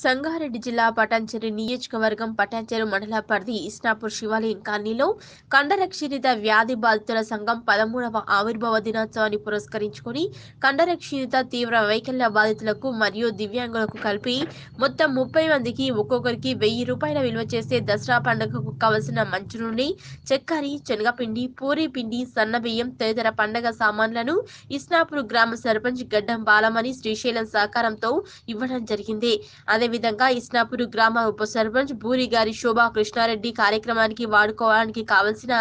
సంగారెడ్డి జిల్లా పటాంచెరు నియోజకవర్గం పటాంచెరు మండల పరిధి ఇస్నాపూర్ శివాలయం కాలనీలో కండరక్షీణిత వ్యాధి బాధితుల సంఘం పదమూడవ ఆవిర్భావ దినోత్సవాన్ని పురస్కరించుకొని కండరక్షీణిత తీవ్ర వైకల్య బాధితులకు మరియు దివ్యాంగులకు కలిపి మొత్తం ముప్పై మందికి ఒక్కొక్కరికి వెయ్యి రూపాయల విలువ చేసే దసరా పండుగకు కావలసిన మంచు నూనె చక్కెర శనగపిండి పూరి పిండి సన్నబియ్యం తదితర పండగ సామాన్లను ఇస్నాపూర్ గ్రామ సర్పంచ్ గడ్డం బాలమణి శ్రీశైలం సహకారంతో ఇవ్వడం జరిగింది. అదే అదేవిధంగా ఇస్నాపూర్ గ్రామ ఉప సర్పంచ్ బూరిగారి శోభా కృష్ణారెడ్డి కార్యక్రమానికి వాడుకోవడానికి కావలసిన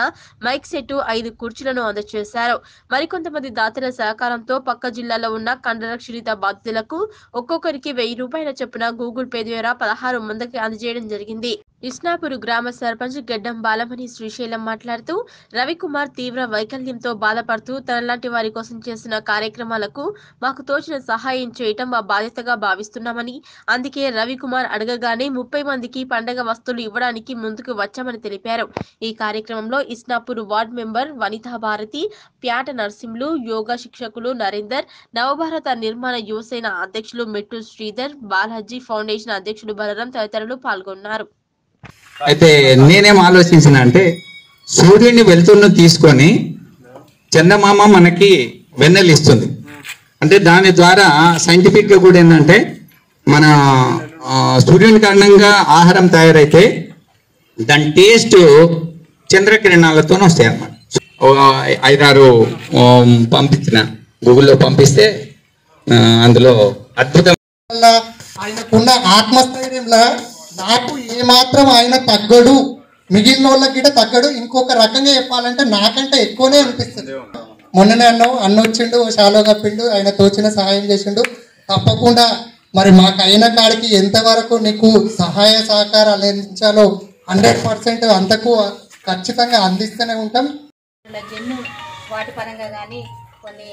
మైక్ సెట్ ఐదు కుర్చీలను అందజేశారు. మరికొంతమంది దాతల సహకారంతో పక్క జిల్లాలో ఉన్న కండరక్షిత బాధితులకు ఒక్కొక్కరికి వెయ్యి రూపాయల చొప్పున గూగుల్ పే ద్వారా పదహారు మందికి అందజేయడం జరిగింది. ఇస్నాపూర్ గ్రామ సర్పంచ్ గడ్డం బాలమణి శ్రీశైలం మాట్లాడుతూ రవికుమార్ తీవ్ర వైకల్యంతో బాధపడుతూ తనలాంటి వారి కోసం చేసిన కార్యక్రమాలకు మాకు తోచిన సహాయం చేయటం మా బాధ్యతగా భావిస్తున్నామని అందుకే రవికుమార్ అడగగానే ముప్పై మందికి పండగ వస్తువులు ఇవ్వడానికి ముందుకు వచ్చామని తెలిపారు. ఈ కార్యక్రమంలో ఇస్నాపూర్ వార్డ్ మెంబర్ వనితా భారతి ప్యాట నర్సింహులు యోగా శిక్షకులు నరేందర్ నవభారత నిర్మాణ యువసేన అధ్యక్షులు మెట్టు శ్రీధర్ బాలాజీ ఫౌండేషన్ అధ్యక్షులు బలరాం తదితరులు పాల్గొన్నారు. అయితే నేనేం ఆలోచించిన అంటే సూర్యుడిని వెలుతురును తీసుకొని చందమామ మనకి వెన్నెలు ఇస్తుంది. అంటే దాని ద్వారా సైంటిఫిక్గా కూడా ఏంటంటే మన సూర్యుని కారణంగా ఆహారం తయారైతే దాని టేస్ట్ చంద్రకిరణాలతో వస్తాయి అన్నమాట ఐదారు పంపించిన గూగుల్లో పంపిస్తే అందులో అద్భుతం. ఆయనకున్న ఆత్మస్థైర్యంలో నాకు ఏమాత్రం ఆయన తగ్గడు. మిగిలిన వాళ్ళకి కూడా తగ్గడు. ఇంకొక రకంగా చెప్పాలంటే నాకంటే ఎక్కువనే అనిపిస్తుంది. మొన్ననే అన్నావు అన్న వచ్చిండు షాలో కప్పిండు ఆయన తోచిన సహాయం చేసిండు. తప్పకుండా మరి మాకు అయిన కాడికి ఎంతవరకు నీకు సహాయ సహకారాలు అందించాలో హండ్రెడ్ పర్సెంట్ అంతకు ఖచ్చితంగా అందిస్తూనే ఉంటాం. జన్ను వాటి పరంగా కానీ కొన్ని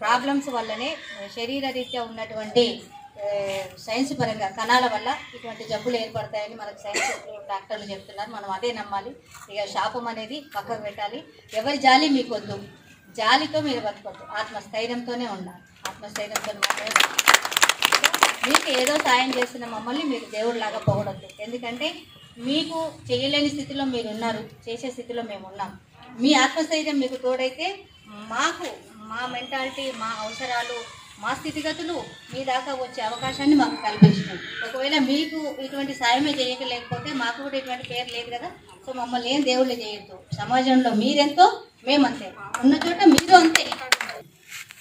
ప్రాబ్లమ్స్ వల్లనే శరీర రీత్యా ఉన్నటువంటి సైన్స్ పరంగా కణాల వల్ల ఇటువంటి జబ్బులు ఏర్పడతాయని మనకు సైన్స్ డాక్టర్లు చెప్తున్నారు. మనం అదే నమ్మాలి. ఇక శాపం అనేది పక్కకు పెట్టాలి. ఎవరి జాలి మీకు వద్దు. జాలితో మీరు బతకొద్దు. ఆత్మస్థైర్యంతోనే ఉండాలి. ఆత్మస్థైర్యంతో మీకు ఏదో సాయం చేస్తున్న మమ్మల్ని మీరు దేవుడిలాగా పోగొడద్దు. ఎందుకంటే మీకు చేయలేని స్థితిలో మీరు ఉన్నారు. చేసే స్థితిలో మేము ఉన్నాం. మీ ఆత్మస్థైర్యం మీకు తోడైతే మాకు మా మెంటాలిటీ మా అవసరాలు మా స్థితిగతులు మీ దాకా వచ్చే అవకాశాన్ని మాకు కల్పించినాయి ఒకవేళ మీకు ఇటువంటి సాయమే చేయలేకపోతే మాకు కూడా ఇటువంటి పేరు లేదు కదా. సో మమ్మల్ని ఏం దేవుళ్ళు చేయొద్దు. సమాజంలో మీరెంతో మేమంతే. ఉన్న చోట మీరు అంతే.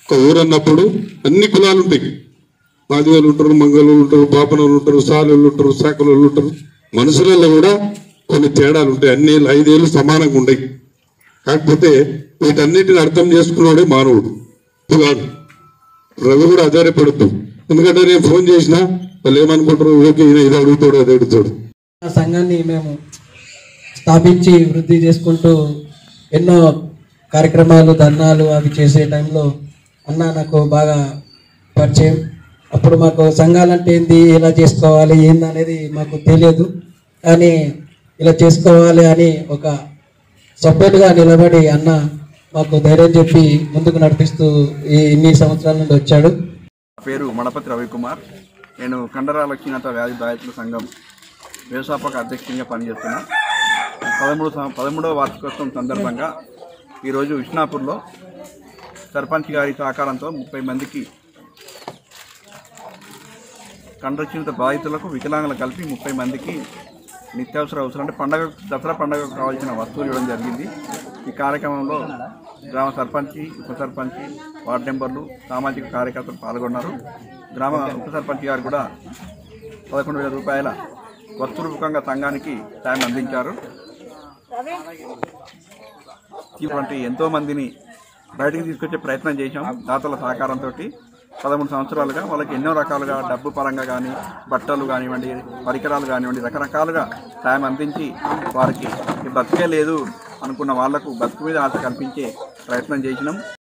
ఒక ఊరు అన్నప్పుడు అన్ని కులాలు ఉంటాయి. మాదిగలు ఉంటారు మంగళూరు ఉంటారు పాపనోళ్ళు ఉంటారు సాలులు ఉంటారు శాఖలు ఉంటారు. మనుషులలో కూడా కొన్ని తేడాలు ఉంటాయి. అన్ని ఐదేళ్ళు సమానంగా ఉంటాయి కాకపోతే వీటన్నిటిని అర్థం చేసుకున్నాడే మానవుడు. ఇది కాదు రవి కూడా ఆధారపడద్దు ఎందుకంటే నేను ఫోన్ చేసినా వాళ్ళు ఏమనుకుంటారు ఓకే ఈయన ఇది అడుగుతాడు అది అడుగుతాడు. ఆ సంఘాన్ని మేము స్థాపించి వృద్ధి చేసుకుంటూ ఎన్నో కార్యక్రమాలు ధర్నాలు అవి చేసే టైంలో అన్న నాకు బాగా పరిచయం. అప్పుడు మాకు సంఘాలంటే ఏంది ఎలా చేసుకోవాలి ఏంది అనేది మాకు తెలియదు. కానీ ఇలా చేసుకోవాలి అని ఒక సపోర్ట్గా నిలబడి అన్న మాకు ధైర్యం చెప్పి ముందుకు నడిపిస్తూ ఈ ఇన్ని సంవత్సరాల నుండి వచ్చాడు. నా పేరు మణపతి రవికుమార్. నేను కండరాల క్షీణత వ్యాధి బాధితుల సంఘం వ్యవస్థాపక అధ్యక్షంగా పనిచేస్తున్నా. పదమూడు పదమూడవ వార్షికోత్సవం సందర్భంగా ఈరోజు విష్ణాపూర్లో సర్పంచ్ గారి సహకారంతో ముప్పై మందికి కండరక్షీణత బాధితులకు వికలాంగులు కలిపి ముప్పై మందికి నిత్యావసర అవసరం అంటే పండగ దసరా పండగకు కావాల్సిన వస్తువులు ఇవ్వడం జరిగింది. ఈ కార్యక్రమంలో గ్రామ సర్పంచి ఉప సర్పంచి వార్డు మెంబర్లు సామాజిక కార్యకర్తలు పాల్గొన్నారు. గ్రామ ఉప సర్పంచి గారు కూడా పదకొండు వేల రూపాయల వస్తు రూపకంగా సంఘానికి సాయం అందించారు. ఇటువంటి ఎంతో మందిని బయటకు తీసుకొచ్చే ప్రయత్నం చేశాం. దాతల సహకారంతో పదమూడు సంవత్సరాలుగా వాళ్ళకి ఎన్నో రకాలుగా డబ్బు పరంగా కానీ బట్టలు కానివ్వండి పరికరాలు కానివ్వండి రకరకాలుగా సాయం అందించి వారికి బతికే లేదు. అనుకున్న వాళ్ళకు బతుకు మీద ఆశ కల్పించే ప్రయత్నం చేసినాం.